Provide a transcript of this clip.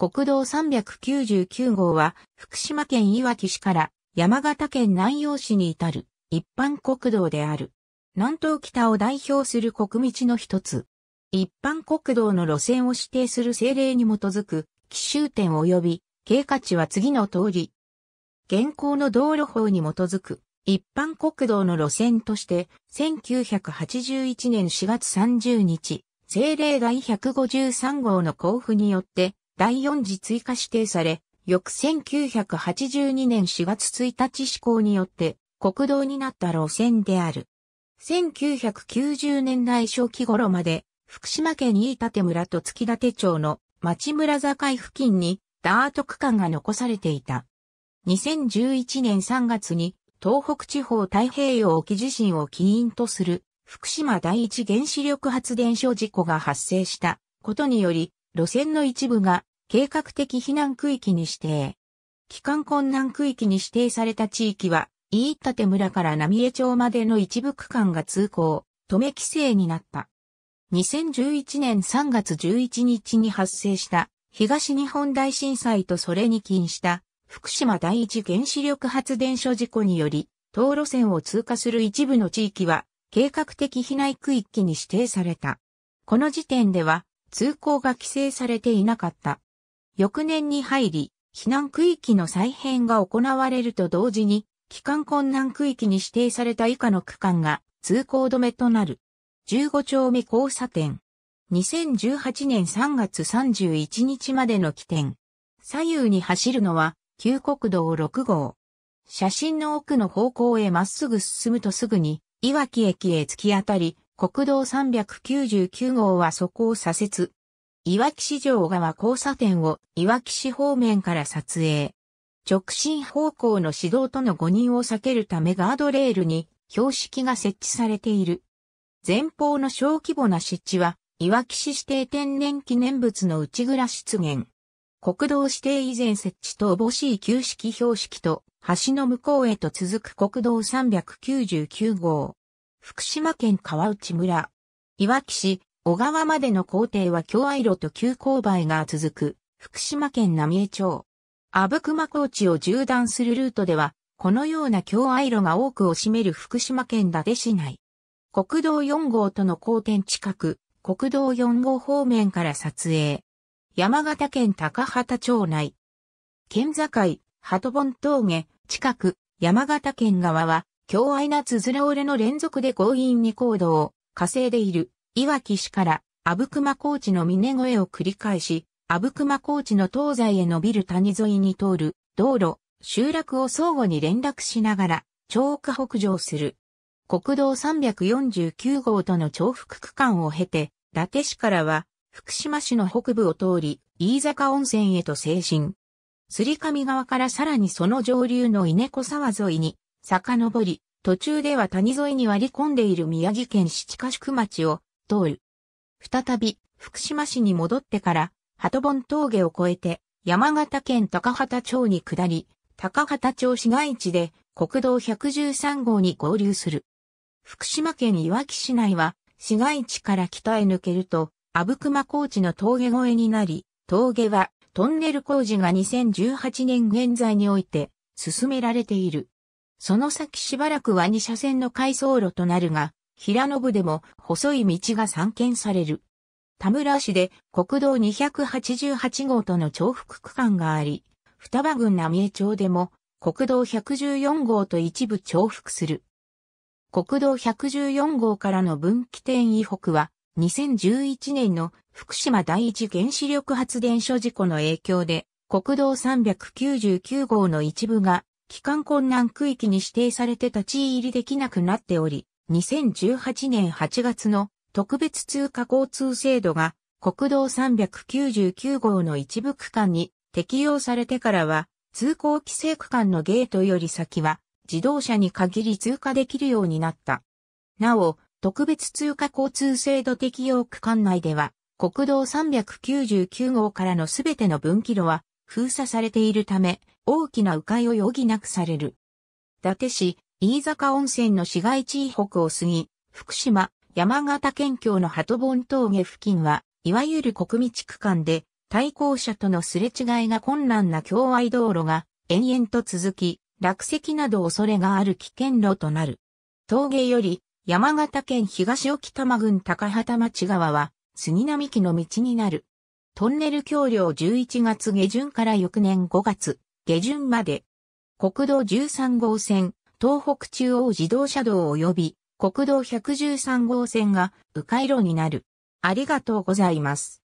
国道399号は福島県いわき市から山形県南陽市に至る一般国道である。南東北を代表する国道の一つ。一般国道の路線を指定する政令に基づく奇襲点及び経過値は次の通り。現行の道路法に基づく一般国道の路線として1981年4月30日、政令第153号の交付によって第4次追加指定され、翌1982年4月1日施行によって国道になった路線である。1990年代初期頃まで福島県飯舘村と月立町の町村境付近にダート区間が残されていた。2011年3月に東北地方太平洋沖地震を起因とする福島第一原子力発電所事故が発生したことにより路線の一部が計画的避難区域に指定。帰還困難区域に指定された地域は、飯舘村から浪江町までの一部区間が通行、止め規制になった。2011年3月11日に発生した東日本大震災とそれに起因した福島第一原子力発電所事故により、道路線を通過する一部の地域は計画的避難区域に指定された。この時点では通行が規制されていなかった。翌年に入り、避難区域の再編が行われると同時に、帰還困難区域に指定された以下の区間が通行止めとなる。15丁目交差点。2018年3月31日までの起点。左右に走るのは、旧国道6号。写真の奥の方向へまっすぐ進むとすぐに、岩木駅へ突き当たり、国道399号はそこを左折。いわき市場側交差点をいわき市方面から撮影。直進方向の指導との誤認を避けるためガードレールに標識が設置されている。前方の小規模な湿地は、いわき市指定天然記念物の内蔵湿原。国道指定以前設置とおぼしい旧式標識と橋の向こうへと続く国道399号。福島県川内村。いわき市小川までの工程は京愛路と急勾配が続く、福島県浪江町。阿武隈高地を縦断するルートでは、このような京愛路が多くを占める福島県伊達市内。国道4号との交点近く、国道4号方面から撮影。山形県高畑町内。県境、鳩本峠、近く、山形県側は、京愛なつづら折れの連続で強引に行動を稼いでいる。いわき市から阿武隈高地の峰越えを繰り返し、阿武隈高地の東西へ伸びる谷沿いに通る道路、集落を相互に連絡しながら、超過北上する。国道349号との重複区間を経て、伊達市からは、福島市の北部を通り、飯坂温泉へと西進。釣り上側からさらにその上流の稲子沢沿いに、遡り、途中では谷沿いに割り込んでいる宮城県七ヶ宿町を通る。再び、福島市に戻ってから、鳩本峠を越えて、山形県高畑町に下り、高畑町市街地で国道113号に合流する。福島県いわき市内は、市街地から北へ抜けると、阿武隈高地の峠越えになり、峠はトンネル工事が2018年現在において進められている。その先しばらくは2車線の回送路となるが、平野部でも細い道が散見される。田村市で国道288号との重複区間があり、双葉郡浪江町でも国道114号と一部重複する。国道114号からの分岐点以北は2011年の福島第一原子力発電所事故の影響で国道399号の一部が帰還困難区域に指定されて立ち入りできなくなっており、2018年8月の特別通過交通制度が国道399号の一部区間に適用されてからは通行規制区間のゲートより先は自動車に限り通過できるようになった。なお、特別通過交通制度適用区間内では国道399号からのすべての分岐路は封鎖されているため大きな迂回を余儀なくされる。伊達市、飯坂温泉の市街地以北を過ぎ、福島、山形県境の鳩本峠付近は、いわゆる国道区間で、対向車とのすれ違いが困難な共愛道路が延々と続き、落石など恐れがある危険路となる。峠より山形県東沖玉郡高畑町側は杉並木の道になる。トンネル橋梁11月下旬から翌年5月下旬まで。国道13号線、東北中央自動車道及び国道113号線が迂回路になる。ありがとうございます。